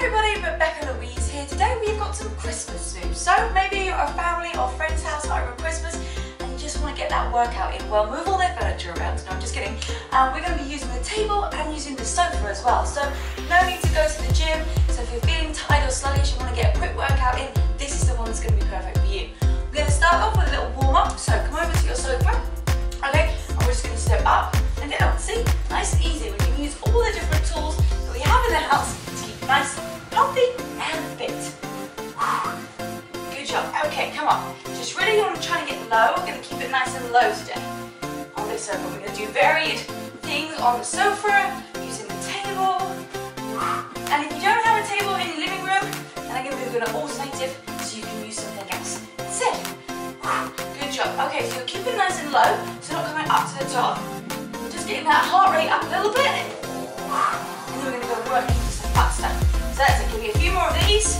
everybody, Rebecca Louise here. Today we've got some Christmas news. So maybe you're at a family or friend's house over Christmas and you just want to get that workout in. Well, move all their furniture around. No, I'm just kidding. Um, we're going to be using the table and using the sofa as well. So no need to go to the gym. So if you're feeling tired or sluggish, you want to get a quick workout in, this is the one that's going to be perfect for you. We're going to start off with a little warm up. So come over to your sofa. Okay, and we're just going to step up and down. See, nice and easy. We can use all the different tools that we have in the house to keep nice, healthy, and fit. Good job. Okay, come on. Just really want to try to get low. We're going to keep it nice and low today. On this sofa, we're going to do varied things on the sofa, using the table. And if you don't have a table in your living room, then I'm going to do an alternative so you can use something else instead. Good job. Okay, so keep it nice and low, so not coming up to the top. Just getting that heart rate up a little bit. And then we're going to go working a few more of these.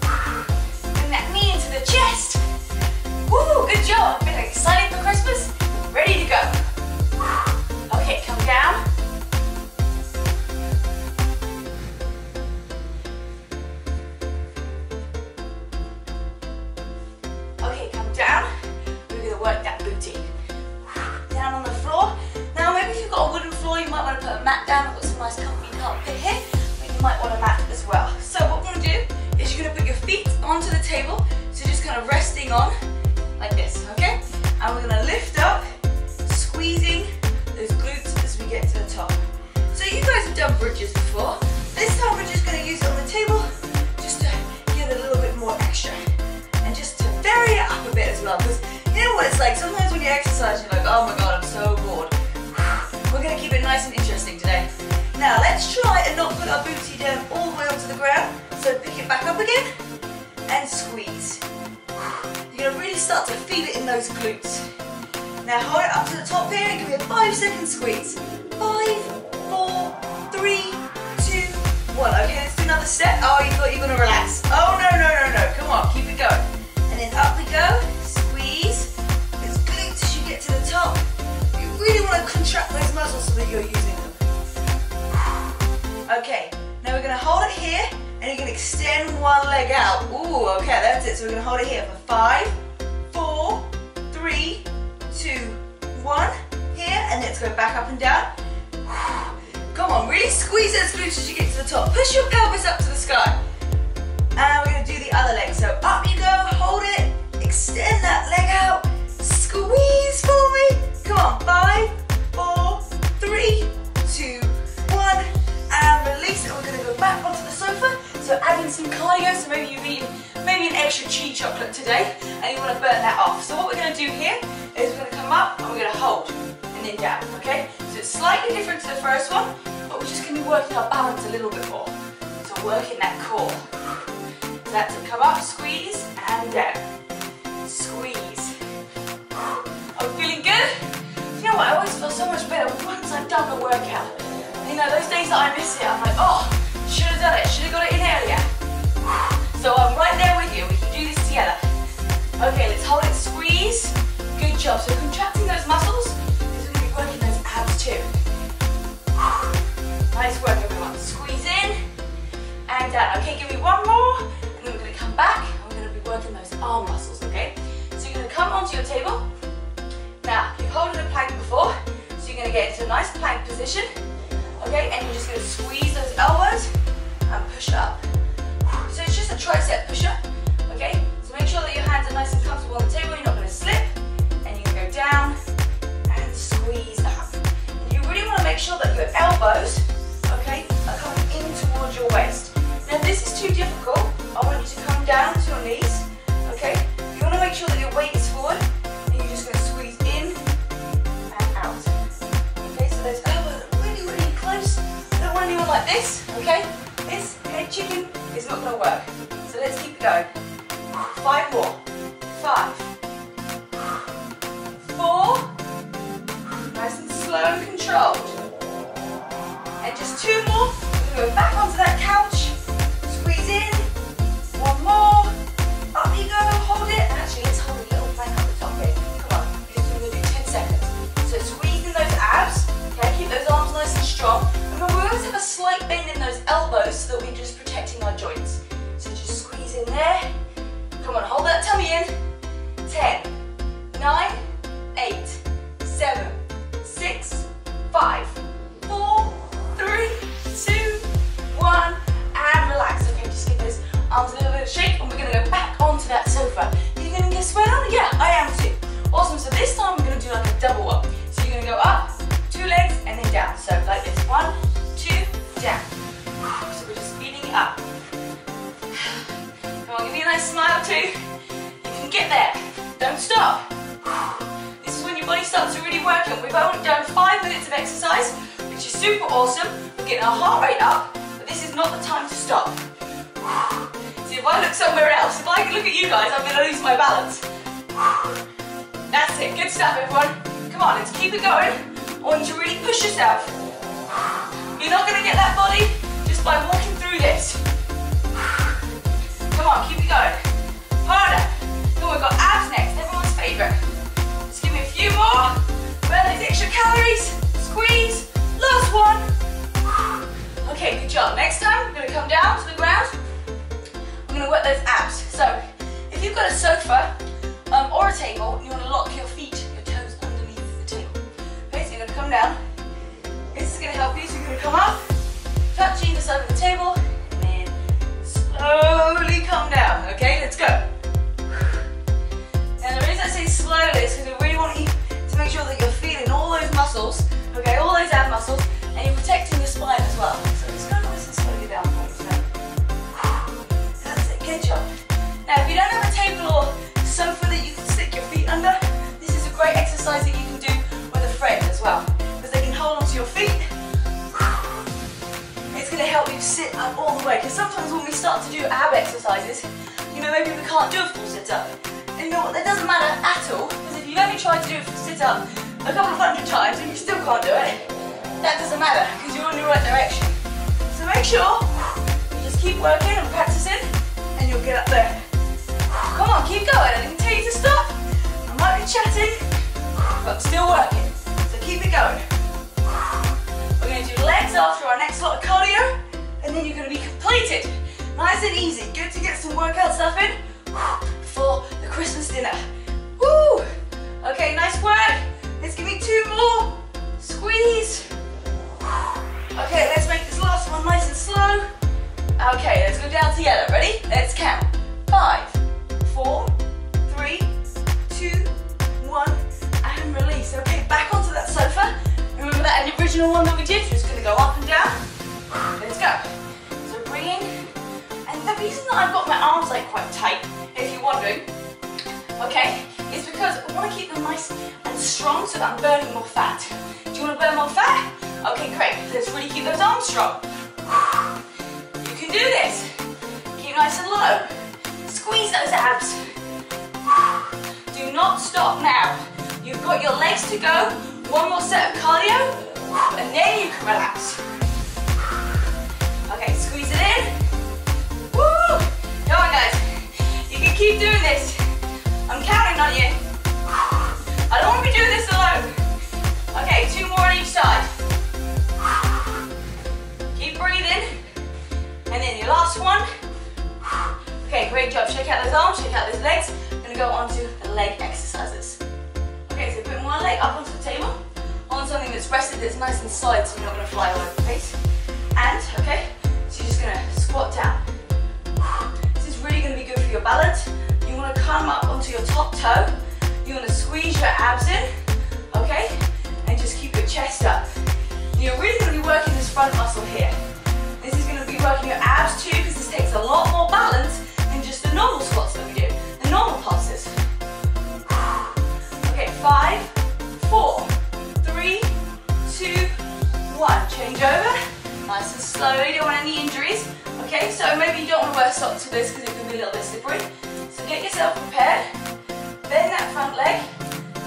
Bring that knee into the chest. Woo, good job. Feeling excited for Christmas? Ready to go. Okay, come down. On like this, okay? And we're to lift up, squeezing those glutes as we get to the top. So you guys have done bridges before. This time we're just to use it on the table just to give it a little bit more extra and just to vary it up a bit as well because you know what it's like, sometimes when you exercise you're like, oh my god, I'm so bored. We're to keep it nice and interesting today. Now let's try and not put our booty down all the way onto the ground. So pick it back up again and squeeze. Really start to feel it in those glutes. Now hold it up to the top here and give me a five second squeeze. Five, four, three, two, one. Okay, let's do another step. Oh, you thought you were gonna relax. Oh no, no, no, no. Come on, keep it going. And then up we go. Squeeze. Those glutes as you get to the top. You really want to contract those muscles so that you're using them. Okay, now we're gonna hold it here and you're gonna extend one leg out. Ooh, okay, that's it. So we're gonna hold it here for five, one. Here, and let's go back up and down. Come on, really squeeze those glutes as you get to the top. Push your pelvis up to the sky. And we're gonna do the other leg. So up you go, hold it, extend that leg out, So add in some cardio. So maybe you've eaten maybe an extra cheese chocolate today and you want to burn that off. So what we're going to do here is we're going to come up and we're going to hold and then down, okay? So it's slightly different to the first one, but we're just going to be working our balance a little bit more. So working that core. So that's it. Come up, squeeze, and down. Squeeze. I'm feeling good? You know what? I always feel so much better once I've done the workout. You know, those days that I miss it, I'm like, oh, should have done it, should have got it in earlier. So I'm right there with you, we can do this together. Okay, let's hold it, squeeze. Good job, so contracting those muscles, because we're to be working those abs too. Nice work everyone, squeeze in, and down. Okay, give me one more, and then we're going to come back, and we're going to be working those arm muscles, okay? So you're to come onto your table. Now, you've held a plank before, so you're going to get into a nice plank position. Okay, and you're just to squeeze those elbows and push up. So it's just a tricep push up. Like this, okay? This head chicken is not going to work. So let's keep it going. Five more. Five. Four. Nice and slow and controlled. And just two more. Super awesome. We're getting our heart rate up, but this is not the time to stop. See, if I look somewhere else, if I can look at you guys, I'm gonna lose my balance. That's it, good stuff everyone. Come on, let's keep it going. I want you to really push yourself. You're not gonna get that body just by walking through this. Come on, keep it going. Harder. This is going to help you. So you're going to come up, touching the side of the table, and then slowly come down. Okay, let's go. And the reason I say slowly is because I really want you to make sure that you're feeling all those muscles, okay, all those ab muscles, and you're protecting your spine as well. So just go nice and slowly down. That's it, good job. Now, if you don't have a table or sofa that you can stick your feet under, this is a great exercise you sit up all the way, because sometimes when we start to do ab exercises, you know, maybe we can't do a full sit up. And you know what, that doesn't matter at all, because if you've only tried to do a sit up a couple of hundred times and you still can't do it, that doesn't matter, because you're in the right direction. So make sure you just keep working and practicing, and you'll get up there. Come on, keep going. I didn't tell you to stop. I might be chatting, but I'm still working. So keep it going. We're going to do legs after our next lot of cardio, and then you're going to be completed. Nice and easy. Good to get some workout stuff in for the Christmas dinner. Woo! Okay, nice work. Let's give me two more. Squeeze. Okay, let's make this last one nice and slow. Okay, let's go down together. Ready? Keep them nice and strong so that I'm burning more fat. Do you want to burn more fat? Okay, great. Let's really keep those arms strong. You can do this. Keep nice and low. Squeeze those abs. Do not stop now. You've got your legs to go. One more set of cardio, and then you can relax. Okay, squeeze it in. Woo! Come on, guys. You can keep doing this. I'm counting on you. I don't want to be doing this alone. Okay, two more on each side. Keep breathing. And then your last one. Okay, great job. Shake out those arms, shake out those legs. I'm gonna go on to the leg exercises. Okay, so put one leg up onto the table, on something that's rested, that's nice and solid, so you're not gonna fly all over the place. And, okay, so you're just gonna squat down. This is really gonna be good for your balance. You wanna come up onto your top toe. You wanna squeeze your abs in, okay? And just keep your chest up. You're really gonna be working this front muscle here. This is gonna be working your abs too, because this takes a lot more balance than just the normal squats that we do, the normal pulses. Okay, five, four, three, two, one. Change over. Nice and slowly, don't want any injuries. Okay, so maybe you don't want to wear socks for this because it can be a little bit slippery. So get yourself prepared. Bend that front leg.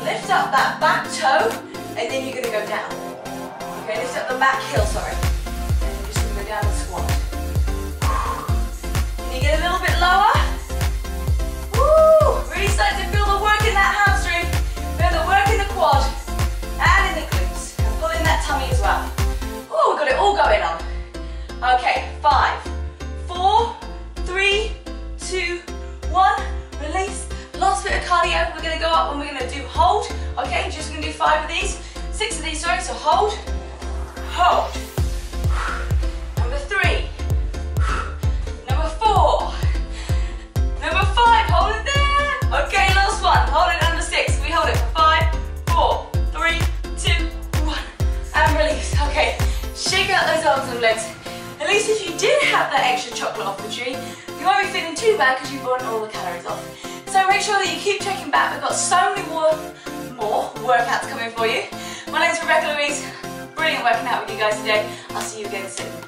Lift up that back toe, and then you're going to go down. Okay, lift up the back heel, sorry. And you're just going to go down and squat. Can you get a little bit lower? these, six of these, sorry, so hold, hold. Number three, number four, number five, hold it there. Okay, last one, hold it under six, we hold it for five, four, three, two, one, and release. Okay, shake out those arms and legs. At least if you did have that extra chocolate off the tree, you won't be feeling too bad because you've all the calories off. So make sure that you keep checking back. We've got so many more more workouts coming for you. My name's Rebecca Louise. Brilliant working out with you guys today. I'll see you again soon.